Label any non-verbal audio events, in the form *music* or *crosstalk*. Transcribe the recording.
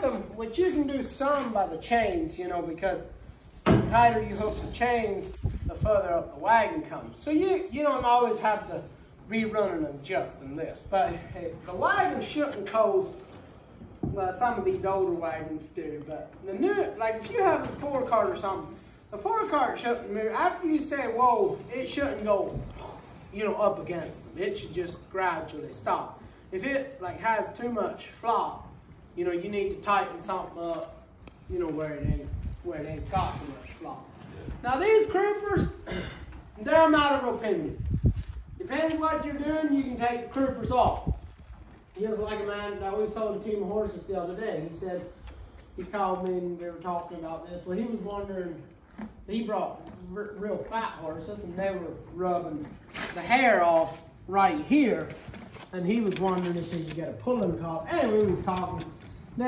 hook them, which you can do some by the chains, you know, because the tighter you hook the chains, the further up the wagon comes. So you, you don't always have to running and adjusting this. But the wagon shouldn't coast, well, some of these older wagons do, but the new, like if you have a forecart or something, the forecart shouldn't move. After you say, whoa, it shouldn't go, you know, up against them. It should just gradually stop. If it like has too much flop, you know, you need to tighten something up, you know, where it ain't, where it ain't got too much flop. Now these croupers, *clears throat* they're a matter of opinion. Depending what you're doing, you can take the croupers off. He was like a man that we sold a team of horses the other day. He said, he called me and we were talking about this. Well, he was wondering, he brought real fat horses and they were rubbing the hair off right here. And he was wondering if he could get a pulling collar. Anyway, we was talking. He